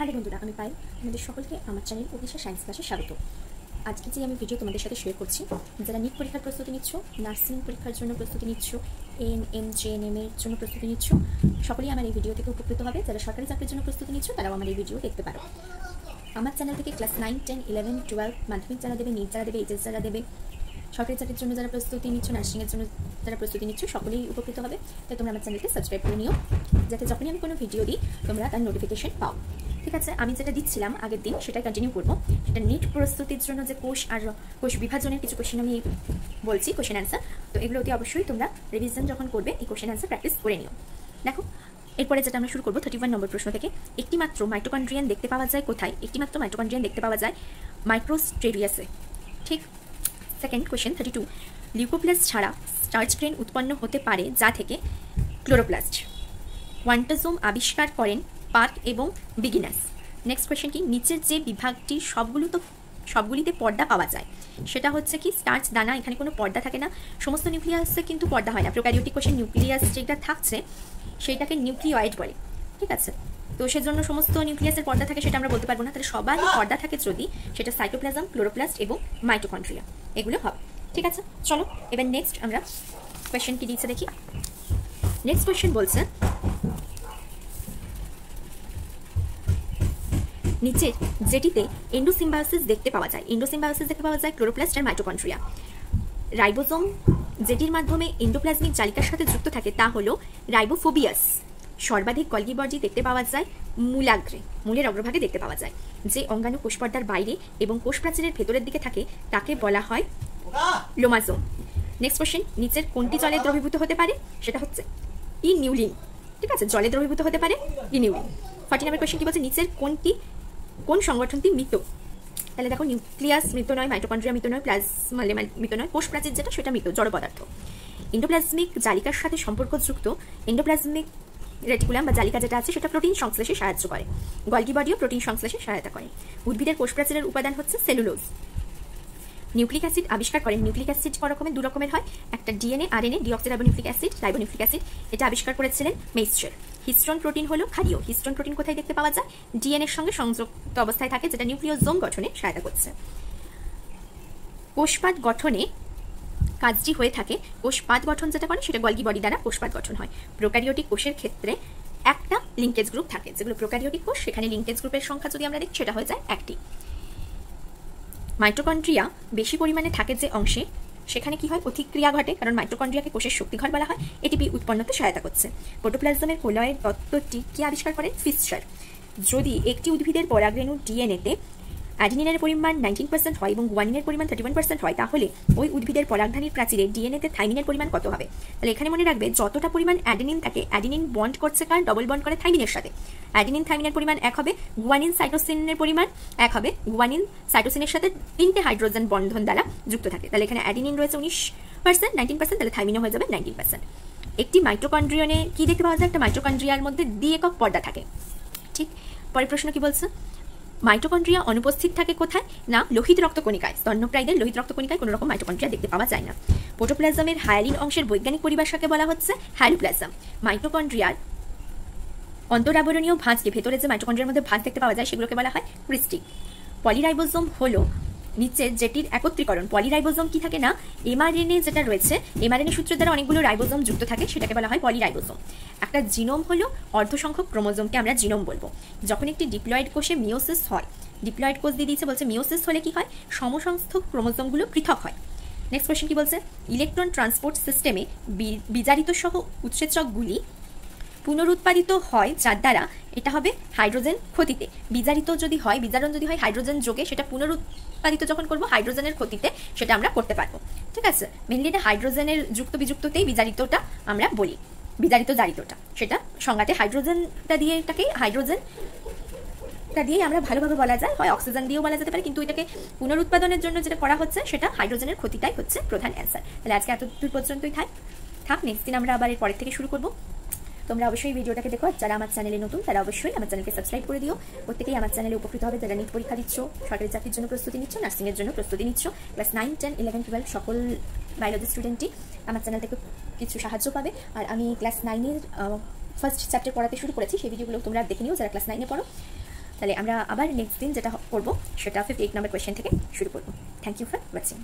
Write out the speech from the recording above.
Hello বন্ধুরা, আমি পাই আমাদের সকলকে আমার চ্যানেল অভিষা সায়েন্স ক্লাসে স্বাগত। আজকে যে আমি ভিডিও তোমাদের সাথে শেয়ার করছি, যারা নিট পরীক্ষার প্রস্তুতি নিচ্ছ নার্সিং পরীক্ষার জন্য প্রস্তুতি নিচ্ছ N M J N M এর জন্য প্রস্তুতি নিচ্ছ, সকলেই আমার এই ভিডিও থেকে উপকৃত হবে। যারা সরকারি চাকরির জন্য প্রস্তুতি নিচ্ছ, তারাও আমার এই ভিডিও দেখতে পারো। আমার চ্যানেল থেকে class nine ten eleven twelve মাধ্যমিক যারা দেবে নিট যারা দেবে এইচএস যারা দেবে, সরকারি চাকরির জন্য যারা প্রস্তুতি নিচ্ছ নার্সিংয়ের জন্য যারা প্রস্তুতি নিচ্ছ, সকলেই উপকৃত হবে। তাই তোমরা আমার চ্যানেলকে সাবস্ক্রাইব করে নিও, যাতে যখনই আমি কোনো ভিডিও দিই, তোমরা তার নোটিফিকেশন পাও। ঠিক আছে, আমি যেটা দিচ্ছিলাম আগের দিন, সেটাই কন্টিনিউ করব। সেটা নিট প্রস্তুতির জন্য যে কোষ আর কোষ বিভাজনের কিছু কোশ্চেন আমি বলছি কোশ্চেন অ্যান্সার তো এগুলো অতি অবশ্যই তোমরা রিভিশন যখন করবে, এই কোশ্চেন অ্যান্সার প্র্যাকটিস করে নিও। দেখো, এরপরে যেটা আমরা শুরু করব থার্টি ওয়ান নম্বর প্রশ্ন থেকে একটি মাত্র মাইটোকন্ড্রিয়ান দেখতে পাওয়া যায় কোথায়? একটি মাত্র দেখতে পাওয়া যায় মাইক্রোস্টেরিয়াসে ঠিক second question thirty two leucoplast ছাড়া স্টার্চ গ্রেন উৎপন্ন হতে পারে, যা থেকে ক্লোরোপ্লাস্ট ওয়ান্টাজোম আবিষ্কার করেন পার্ক এবং বিগিনার্স। নেক্সট কোয়েশ্চেন কি? নিচের যে বিভাগটি সবগুলো তো সবগুলিতে পর্দা পাওয়া যায়, সেটা হচ্ছে কি স্টার্চ দানা, এখানে কোনো পর্দা থাকে না। সমস্ত নিউক্লিয়াসে কিন্তু পর্দা হয় না। প্রোক্যারিওটিক কোষের নিউক্লিয়াস যেটা থাকছে সেইটাকে নিউক্লিওয়েড বলে, ঠিক আছে? তো সেজন্য সমস্ত নিউক্লিয়াসের পর্দা থাকে সেটা আমরা বলতে পারব না। তাহলে সবার পর্দা থাকে যদি সেটা সাইটোপ্লাজম ক্লোরোপ্লাস্ট এবং মাইটোকন্ট্রিয়া এগুলো হবে, ঠিক আছে? চলো, এবার নেক্সট আমরা কোয়েশ্চেন কি দিয়েছে দেখি। নেক্সট কোয়েশ্চেন বলছে নিচের যেটিতে এন্ডোসিম্বায়োসিস দেখতে পাওয়া যায়। এন্ডোসিম্বায়োসিস দেখতে পাওয়া যায় ক্লোরোপ্লাস্ট আর মাইটোকন্ট্রিয়া রাইবোজোম যেটির মাধ্যমে এন্ডোপ্লাজমিক জালিকার সাথে যুক্ত থাকে তা হলো রাইবোফোবিয়াস। সর্বাধিক গলগিবর্জি দেখতে পাওয়া যায় মূলাগ্রে, মূলের অগ্রভাগে দেখতে পাওয়া যায়, যে অঙ্গাণু কোষপর্দার বাইরে এবং কোষ প্রাচীরের ভেতরের দিকে থাকে তাকে বলা হয় লোমাজোম নেক্সট কোশ্চেন নিচের কোনটি জলে দ্রবীভূত হতে পারে? সেটা হচ্ছে ইনিউলিন। ঠিক আছে, জলে দ্রবীভূত হতে পারে ইনিউলিন। ফর্টি নাম্বার কোশ্চেন কি বলছে? নিচের কোনটি কোন সংগঠনটি মৃত? তাহলে দেখো, নিউক্লিয়াস মৃত নয়, মাইটোকন্ড্রিয়া মৃত নয়, প্লাজমা মৃত নয়, কোষ প্রাচীর যেটা সেটা মৃত, জড় পদার্থ। ইন্ডোপ্লাজমিক জালিকার সাথে সম্পর্কযুক্ত ইন্ডোপ্লাজমিক রেটিকুলাম বা জালিকা যেটা আছে, সেটা প্রোটিন সংশ্লেষে সাহায্য করে। গলগি বডিও প্রোটিন সংশ্লেষে সহায়তা করে। উদ্ভিদের কোষ প্রাচীরের উপাদান হচ্ছে সেলুলোজ। নিউক্লিক অ্যাসিড আবিষ্কার করেন। নিউক্লিক অ্যাসিড ক রকমের দু রকমের হয়। একটা DNA, RNA deoxyribonucleic acid ribonucleic acid, এটা আবিষ্কার করেছিলেন মেইসচার। হিস্ট্রন প্রোটিন হলো ক্ষারীয়। হিস্ট্রন প্রোটিন কোথায় দেখতে পাওয়া যায়? ডিএনএর সঙ্গে সংযুক্ত অবস্থায় থাকে, যেটা নিউক্লিওজোম গঠনে সহায়তা করছে। কোষপাত গঠনে কাজটি হয়ে থাকে, কোষপাত গঠন যেটা করে সেটা গলগি বডি দ্বারা কোষপাত গঠন হয়। প্রোক্যারিওটিক কোষের ক্ষেত্রে একটা লিঙ্কেজ গ্রুপ থাকে, যেগুলো প্রোক্যারিওটিক কোষ, সেখানে লিঙ্কেজ গ্রুপের সংখ্যা যদি আমরা দেখি, সেটা হয়ে যায় একটি। মাইটোকন্ড্রিয়া বেশি পরিমাণে থাকে যে অংশে সেখানে কি হয়? প্রতিক্রিয়া ঘটে, কারণ মাইক্রোকন্ড্রিয়াকে কোষের শক্তিঘর বলা হয়। এটিপি উৎপন্নতে সহায়তা করছে। প্রোটোপ্লাজমের কোলয়ের তত্ত্বটি কি আবিষ্কার করেন ফিস্টার যদি একটি উদ্ভিদের পরাগরেণু ডিএনএতে অ্যাডিনিনের পরিমাণ নাইনটিন পার্সেন্ট হয় এবং গুয়ানিনের পরিমাণ থার্টি ওয়ান পার্সেন্ট হয়, তাহলে ওই উদ্ভিদের পরাগধানীর প্রাচীরে ডিএনএতে থাইমিনের পরিমাণ কত হবে? তাহলে এখানে মনে রাখবে যতটা পরিমাণ অ্যাডিনিন থাকে অ্যাডিনিন বন্ড করছে কারণ ডবল বন্ড করে থাইমিনের সাথে। অ্যাডিনিন থাইমিনের পরিমাণ এক হবে গুয়ানিন সাইটোসিনের পরিমাণ এক হবে গুয়ানিন সাইটোসিনের সাথে তিনটে হাইড্রোজেন বন্ধন দ্বারা যুক্ত থাকে। তাহলে এখানে অ্যাডিনিন রয়েছে উনিশ পার্সেন্ট নাইনটিন পার্সেন্ট তাহলে থাইমিনও হয়ে যাবে নাইনটিন পার্সেন্ট একটি মাইটোকন্ড্রিয়নে কি দেখতে পাওয়া যায়? একটা মাইটোকন্ড্রিয়ার মধ্যে দ্বি একক পর্দা থাকে। ঠিক? পরের প্রশ্ন কি বলছে? মাইটোকন্ড্রিয়া অনুপস্থিত থাকে কোথায়? না, লোহিত রক্তকণিকায়। স্তন্যপ্রায়ীদের লোহিত রক্তকণিকায় কোনো রকম মাইটোকন্ড্রিয়া দেখতে পাওয়া যায় না। প্রোটোপ্লাজমের হায়ালিন অংশের বৈজ্ঞানিক পরিভাষাকে বলা হচ্ছে হ্যালোপ্লাজম। মাইটোকন্ড্রিয়ার অন্তরাবরণীয় ভাঁজকে, ভেতরে যে মাইটোকন্ড্রিয়ার মধ্যে ভাঁজ দেখতে পাওয়া যায়, সেগুলোকে বলা হয় ক্রিস্টি পলিরাইবোজোম হলো নিচে যেটির একত্রীকরণ, পলিরাইবোজোম কি থাকে না? এমআরএনএ যেটা রয়েছে এমআরএনএ সূত্রের দ্বারা অনেকগুলো রাইবোজোম যুক্ত থাকে, সেটাকে বলা হয় পলিরাইবোজোম। একটা জিনোম হলো অর্ধসংখ্যক ক্রোমোজোমকে আমরা জিনোম বলব। যখন একটি ডিপ্লয়েড কোষে মিওসিস হয়, ডিপ্লয়েড কোষ দিয়ে দিয়েছে বলছে মিওসিস হলে কি হয়? সমসংস্থক ক্রোমোজোমগুলো পৃথক হয়। নেক্সট কোয়েশ্চেন কি বলছে? ইলেকট্রন ট্রান্সপোর্ট সিস্টেমে বিজারিত সহ উৎসেচকগুলি পুনরুৎপাদিত হয় যার দ্বারা এটা হবে হাইড্রোজেন ক্ষতিতে। বিজারিত যদি হয়, বিজারণ যদি হয় হাইড্রোজেন যোগে, সেটা পুনরুৎপাদিত যখন করব হাইড্রোজেনের ক্ষতিতে, সেটা আমরা করতে পারব। ঠিক আছে? মেনলি এটা হাইড্রোজেনের যুক্ত বিযুক্ততেই বিজারিতটা আমরা বলি। বিজারিত জারিতটা। সেটা সংজ্ঞাতে হাইড্রোজেনটা দিয়ে এটাকে, হাইড্রোজেন টা দিয়ে আমরা ভালোভাবে বলা যায়। হয় অক্সিজেন দিয়েও বলা যেতে পারে, কিন্তু এটাকে পুনরুৎপাদনের জন্য যেটা করা হচ্ছে, সেটা হাইড্রোজেনের ক্ষতিটাই হচ্ছে প্রধান অ্যান্সার তাহলে আজকে এত দূর পর্যন্তই থাক। থাক নেক্সট দিন আমরা আবার এর পরের থেকে শুরু করব। তোমরা অবশ্যই ভিডিওটাকে দেখো যারা আমার চ্যানেলে নতুন, তারা অবশ্যই আমার চ্যানেলকে সাবস্ক্রাইব করে দিও। প্রত্যেকেই আমার চ্যানেলে উপকৃত হবে, যারা নিট পরীক্ষা দিচ্ছ, সরকারি চাকরির জন্য প্রস্তুতি নিচ্ছ নার্সিংয়ের জন্য প্রস্তুতি নিচ্ছ। Class nine ten eleven twelve সকল বায়োলজি স্টুডেন্টই আমার চ্যানেল থেকে কিছু সাহায্য পাবে। আর আমি ক্লাস নাইনের ফার্স্ট চ্যাপ্টার পড়াতে শুরু করেছি, সেই ভিডিওগুলো তোমরা দেখে নিও, যারা ক্লাস নাইনে পড়ো। তাহলে আমরা আবার নেক্সট দিন যেটা করব, সেটা ফিফটি এইট নাম্বার কোয়েশ্চেন থেকে শুরু করব। Thank you for watching